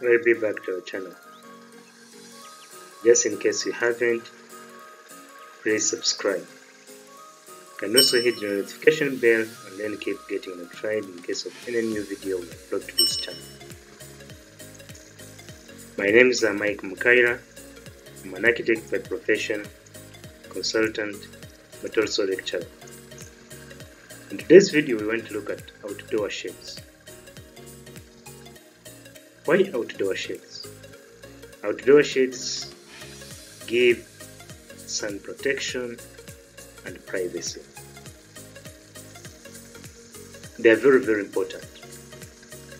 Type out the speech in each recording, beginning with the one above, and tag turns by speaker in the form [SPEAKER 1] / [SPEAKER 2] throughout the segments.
[SPEAKER 1] We'll be back to our channel. Just in case you haven't, please subscribe. You can also hit the notification bell and then keep getting notified in case of any new video we upload to this channel. My name is uh, Mike Mukaira. I'm an architect by profession, consultant, but also lecturer. In today's video, we want to look at outdoor shades. Why outdoor shades? Outdoor shades give sun protection and privacy. They are very, very important.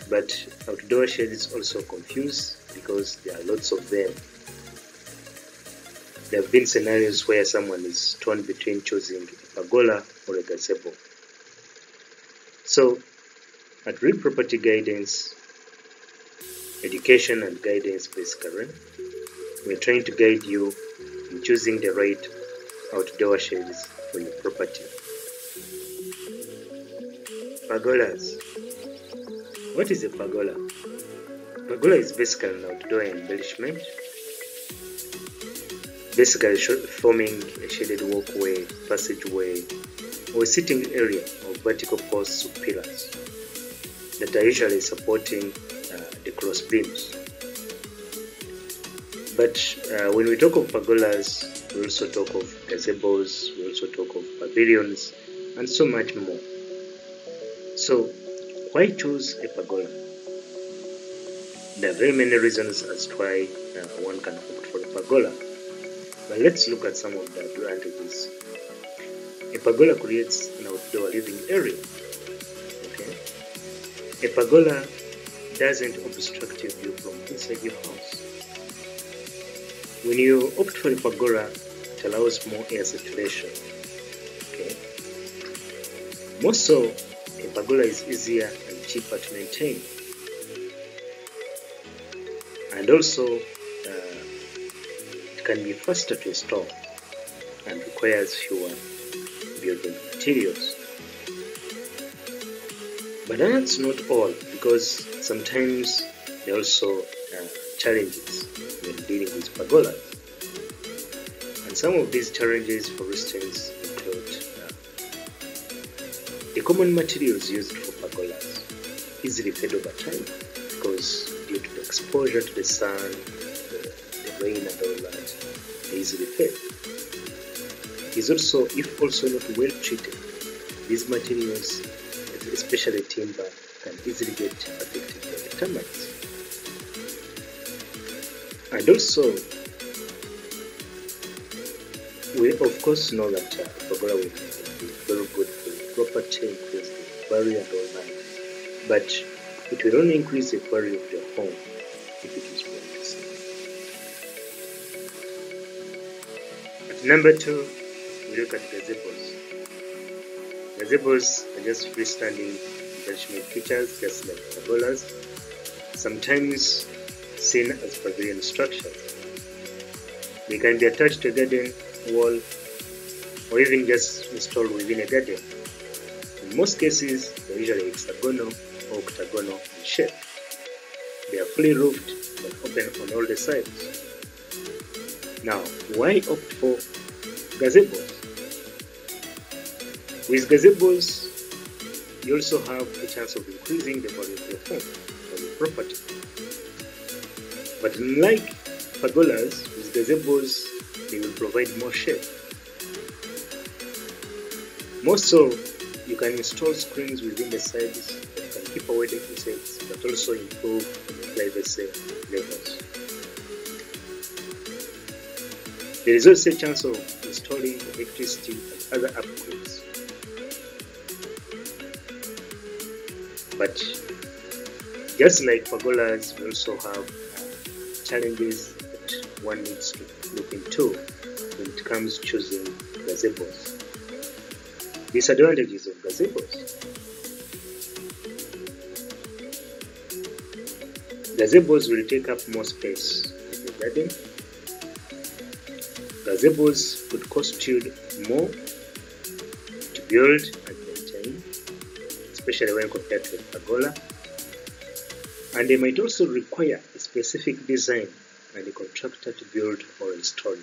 [SPEAKER 1] But outdoor shades also confuse because there are lots of them. There have been scenarios where someone is torn between choosing a pergola or a gazebo. So, at Real Property Guidance, education and guidance basically, we're trying to guide you in choosing the right outdoor shades for your property. Pergolas. What is a pergola? Pergola is basically an outdoor embellishment, basically forming a shaded walkway, passageway, or sitting area of vertical posts or pillars that are usually supporting uh, the cross beams. But uh, when we talk of pergolas, we also talk of gazebos, we also talk of pavilions, and so much more. So, why choose a pergola? There are very many reasons as to why uh, one can opt for a pergola. But let's look at some of the advantages. A pergola creates an outdoor living area. A pergola doesn't obstruct your view from inside your house. When you opt for a pergola, it allows more air circulation. Okay? More so, a pergola is easier and cheaper to maintain. And also, uh, it can be faster to install and requires fewer building materials. But that's not all, because sometimes there are also uh, challenges when dealing with pergolas. And some of these challenges, for instance, include uh, the common materials used for pergolas easily fade over time because due to the exposure to the sun, the, the rain, and all that, they easily fade is also, if also not well treated, these materials, especially timber, can easily get affected by the termites. And also, we of course know that uh, pergola will be very good for property, increase the value and all that, but it will only increase the value of your home if it is designed. At number two, we look at gazebos. Gazebos are just freestanding embellishment features, just like pergolas, sometimes seen as pavilion structures. They can be attached to a garden wall or even just installed within a garden. In most cases, they're usually hexagonal or octagonal in shape. They are fully roofed but open on all the sides. Now, why opt for gazebos? With gazebos, you also have a chance of increasing the value of your home or your property. But unlike pergolas, with gazebos, they will provide more shade. More so, you can install screens within the sides that can keep away the insects but also improve the privacy levels. There is also a chance of installing electricity and other upgrades. But just like pergolas, we also have challenges that one needs to look into when it comes to choosing gazebos. Disadvantages of gazebos. Gazebos will take up more space in the garden. Gazebos would cost you more to build and especially when compared to a pergola. and they might also require a specific design and a contractor to build or install.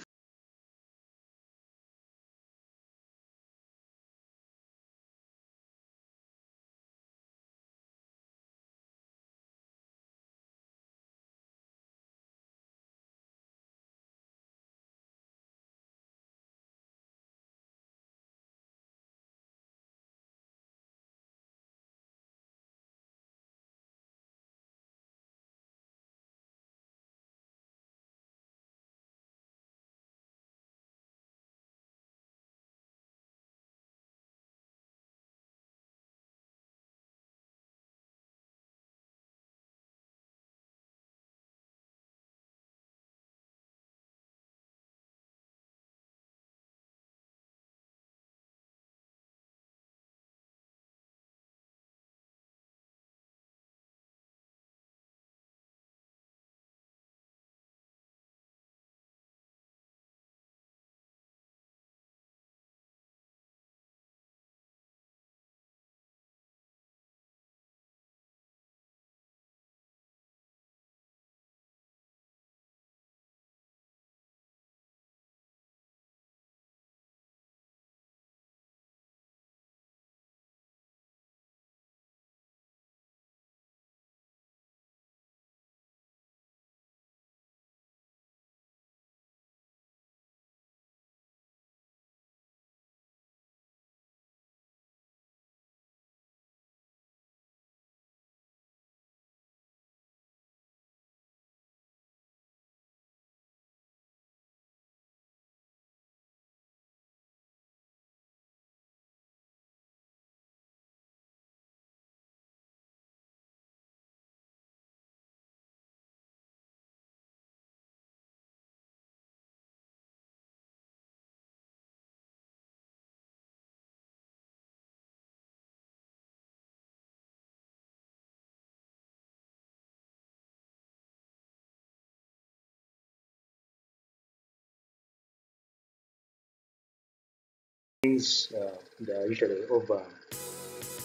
[SPEAKER 1] Things uh, are usually over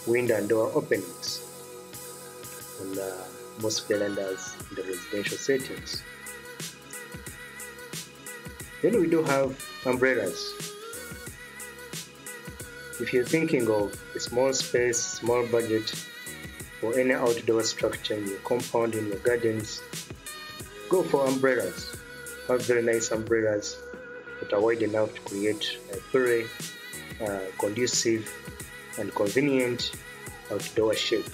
[SPEAKER 1] window and door openings on uh, most verandas in the residential settings. Then we do have umbrellas. If you're thinking of a small space, small budget for any outdoor structure in your compound, in your gardens, go for umbrellas. Have very nice umbrellas that are wide enough to create a very uh, conducive and convenient outdoor shade.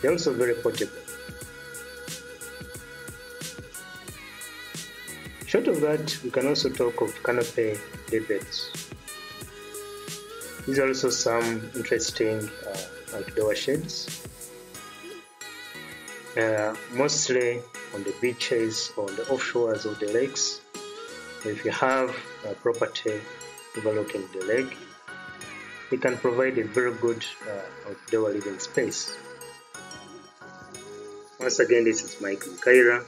[SPEAKER 1] They're also very portable. Short of that, we can also talk of canopy beds. These are also some interesting uh, outdoor shades. Uh, mostly on the beaches or on the offshores of the lakes. If you have a property overlooking the lake. It can provide a very good uh, outdoor living space. Once again, this is Mike Mukaira,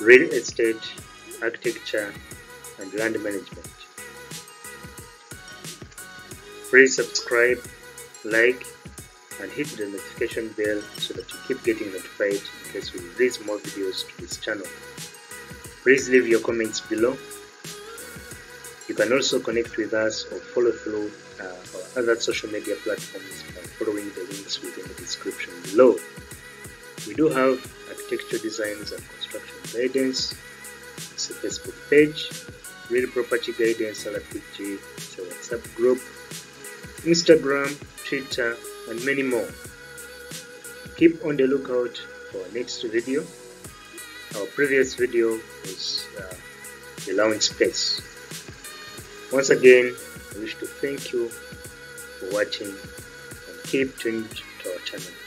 [SPEAKER 1] real estate, architecture, and land management. Please subscribe, like, and hit the notification bell so that you keep getting notified in case we release more videos to this channel. Please leave your comments below you can also connect with us or follow through uh, our other social media platforms by following the links within the description below. We do have architecture designs and construction guidance. It's a Facebook page, Real Property Guidance LPG, it's a WhatsApp group, Instagram, Twitter, and many more. Keep on the lookout for our next video. Our previous video was uh, the lounge space. Once again, I wish to thank you for watching and keep tuned to our channel.